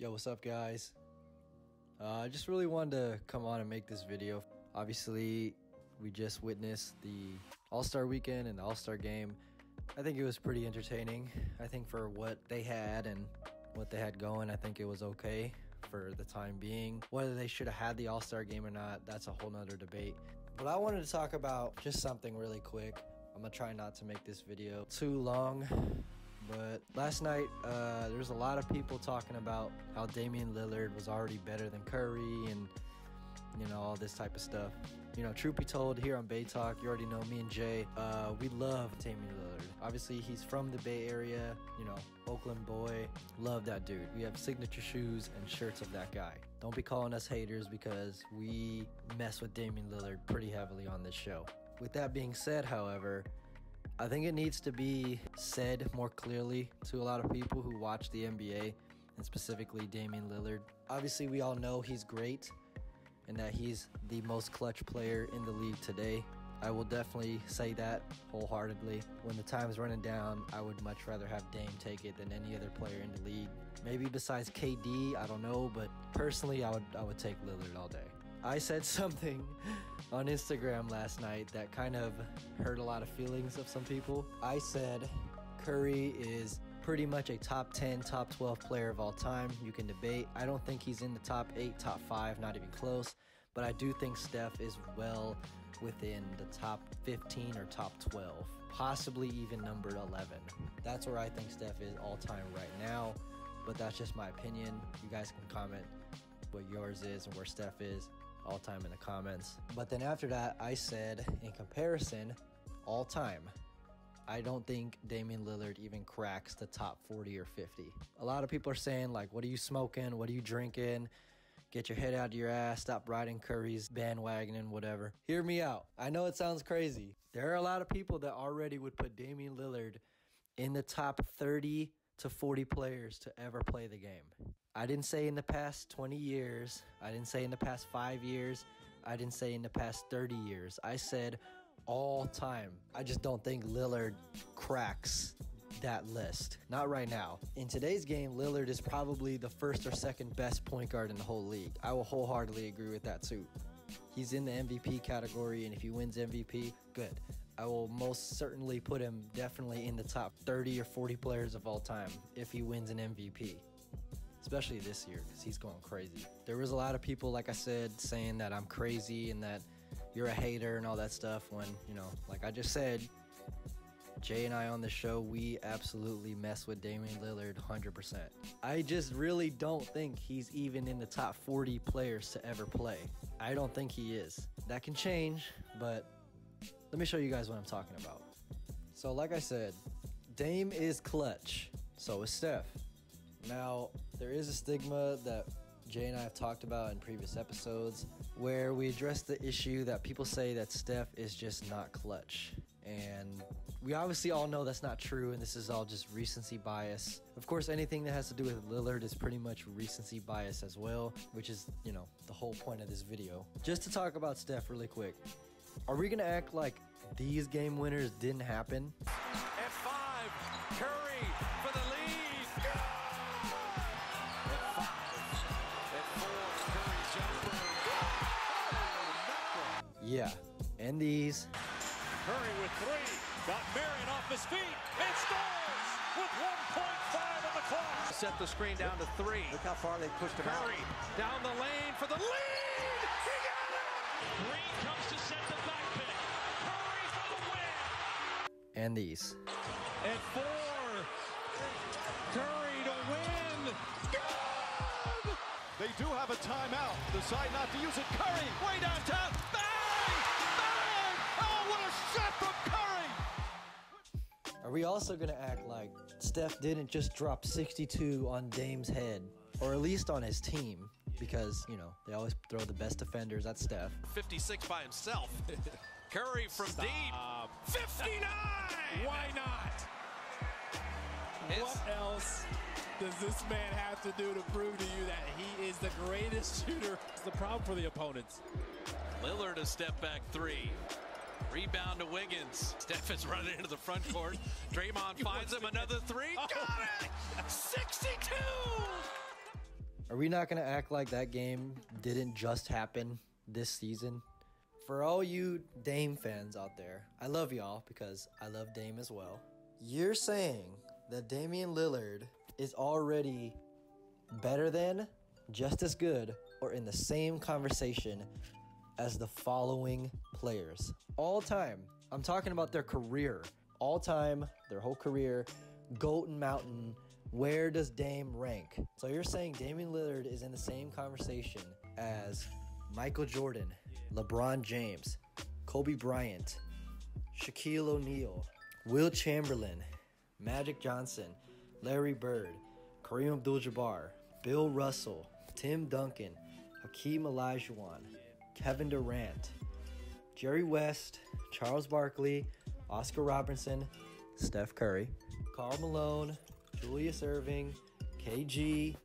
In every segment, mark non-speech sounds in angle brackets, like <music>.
Yo, what's up, guys? Uh, I just really wanted to come on and make this video. Obviously, we just witnessed the All Star weekend and the All Star game. I think it was pretty entertaining. I think for what they had and what they had going, I think it was okay for the time being. Whether they should have had the All Star game or not, that's a whole nother debate. But I wanted to talk about just something really quick. I'm gonna try not to make this video too long. But last night, uh, there was a lot of people talking about how Damian Lillard was already better than Curry and, you know, all this type of stuff. You know, truth be told, here on Bay Talk, you already know me and Jay, uh, we love Damian Lillard. Obviously, he's from the Bay Area, you know, Oakland boy. Love that dude. We have signature shoes and shirts of that guy. Don't be calling us haters because we mess with Damian Lillard pretty heavily on this show. With that being said, however, I think it needs to be said more clearly to a lot of people who watch the NBA and specifically Damian Lillard. Obviously, we all know he's great and that he's the most clutch player in the league today. I will definitely say that wholeheartedly. When the time is running down, I would much rather have Dame take it than any other player in the league. Maybe besides KD, I don't know, but personally, I would I would take Lillard all day. I said something <laughs> on Instagram last night that kind of hurt a lot of feelings of some people. I said Curry is pretty much a top 10, top 12 player of all time. You can debate. I don't think he's in the top 8, top 5, not even close. But I do think Steph is well within the top 15 or top 12, possibly even number 11. That's where I think Steph is all time right now. But that's just my opinion. You guys can comment what yours is and where Steph is all time in the comments. But then after that, I said in comparison, all time. I don't think Damian Lillard even cracks the top 40 or 50. A lot of people are saying, like, what are you smoking? What are you drinking? Get your head out of your ass. Stop riding Curry's bandwagon and whatever. Hear me out. I know it sounds crazy. There are a lot of people that already would put Damian Lillard in the top 30 to 40 players to ever play the game. I didn't say in the past 20 years. I didn't say in the past five years. I didn't say in the past 30 years. I said all time. I just don't think Lillard cracks that list. Not right now. In today's game, Lillard is probably the first or second best point guard in the whole league. I will wholeheartedly agree with that too. He's in the MVP category, and if he wins MVP, good. I will most certainly put him definitely in the top 30 or 40 players of all time if he wins an MVP especially this year because he's going crazy. There was a lot of people, like I said, saying that I'm crazy and that you're a hater and all that stuff. When you know, like I just said, Jay and I on the show, we absolutely mess with Damian Lillard 100%. I just really don't think he's even in the top 40 players to ever play. I don't think he is. That can change, but let me show you guys what I'm talking about. So, like I said, Dame is clutch. So is Steph. Now, there is a stigma that Jay and I have talked about in previous episodes where we address the issue that people say that Steph is just not clutch. And we obviously all know that's not true, and this is all just recency bias. Of course, anything that has to do with Lillard is pretty much recency bias as well, which is, you know, the whole point of this video. Just to talk about Steph really quick. Are we gonna act like these game winners didn't happen? Yeah. And these. Curry with three. Got Marion off his feet and scores with 1.5 on the clock. Set the screen down to three. Look how far they pushed him Curry out. down the lane for the lead. He got it. Green comes to set the back pick. Curry for the win. And these. At four, Curry to win. Good! They do have a timeout. Decide not to use it. Curry, way downtown. Bang! Are we also gonna act like Steph didn't just drop 62 on Dame's head, or at least on his team? Because, you know, they always throw the best defenders at Steph. 56 by himself. <laughs> Curry from deep. 59. Why not? His- What else does this man have to do to prove to you that he is the greatest shooter? It's the problem for the opponents. Lillard a step back three. Rebound to Wiggins. <laughs> Steph is running into the front court. <laughs> Draymond finds him another three. Got it! 62! <laughs> Are we not going to act like that game didn't just happen this season? For all you Dame fans out there, I love y'all because I love Dame as well. You're saying that Damian Lillard is already better than, just as good, or in the same conversation as the following players. All time. I'm talking about their career. All time, their whole career. Goat and Mountain. Where does Dame rank? So you're saying Damian Lillard is in the same conversation as Michael Jordan, LeBron James, Kobe Bryant, Shaquille O'Neal, Wilt Chamberlain, Magic Johnson, Larry Bird, Kareem Abdul-Jabbar, Bill Russell, Tim Duncan, Hakeem Olajuwon, Kevin Durant, Jerry West, Charles Barkley, Oscar Robertson, Steph Curry, Karl Malone, Julius Erving, KG,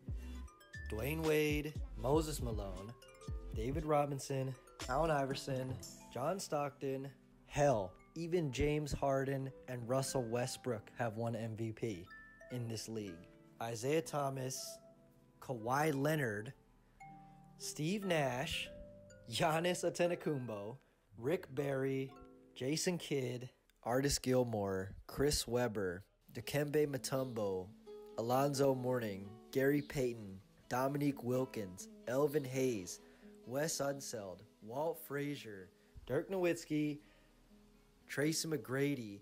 Dwyane Wade, Moses Malone, David Robinson, Allen Iverson, John Stockton, hell, even James Harden and Russell Westbrook have won MVP in this league. Isaiah Thomas, Kawhi Leonard, Steve Nash, Giannis Antetokounmpo, Rick Barry, Jason Kidd, Artis Gilmore, Chris Webber, Dikembe Mutombo, Alonzo Mourning, Gary Payton, Dominique Wilkins, Elvin Hayes, Wes Unseld, Walt Frazier, Dirk Nowitzki, Tracy McGrady,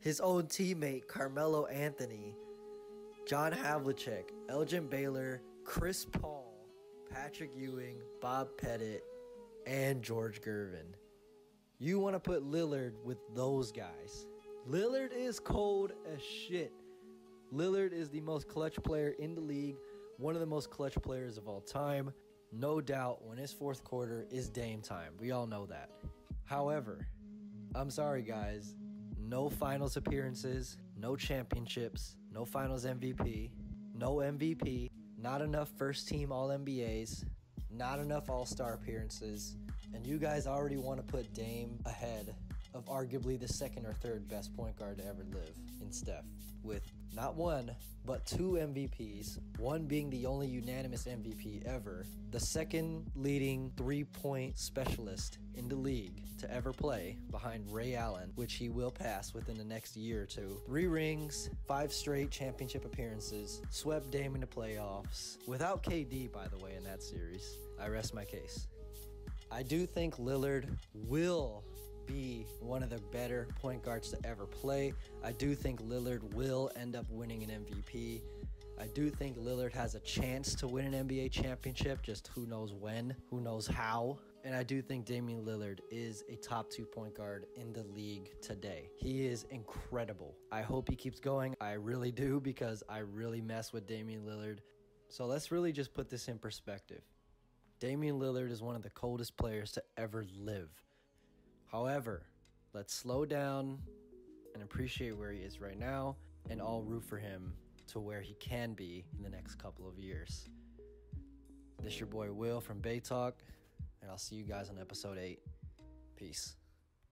his own teammate Carmelo Anthony, John Havlicek, Elgin Baylor, Chris Paul, Patrick Ewing, Bob Pettit, and George Gervin. You want to put Lillard with those guys. Lillard is cold as shit. Lillard is the most clutch player in the league, one of the most clutch players of all time. No doubt when his fourth quarter is Dame time. We all know that. However, I'm sorry, guys. No finals appearances, no championships, no finals MVP, no MVP, not enough first team All NBAs, not enough All Star appearances, and you guys already want to put Dame ahead of arguably the second or third best point guard to ever live in Steph, with not one, but two MVPs, one being the only unanimous MVP ever, the second leading three point specialist in the league to ever play behind Ray Allen, which he will pass within the next year or two. Three rings, five straight championship appearances, swept Dame in the playoffs, without KD, by the way, in that series. I rest my case. I do think Lillard will be one of the better point guards to ever play. I do think Lillard will end up winning an MVP. I do think Lillard has a chance to win an NBA championship, just who knows when, who knows how. And I do think Damian Lillard is a top two point guard in the league today. He is incredible. I hope he keeps going. I really do because I really mess with Damian Lillard. So let's really just put this in perspective. Damian Lillard is one of the coldest players to ever live. However, let's slow down and appreciate where he is right now and all root for him to where he can be in the next couple of years. This your boy Will from Bay Talk, and I'll see you guys on episode 8. Peace.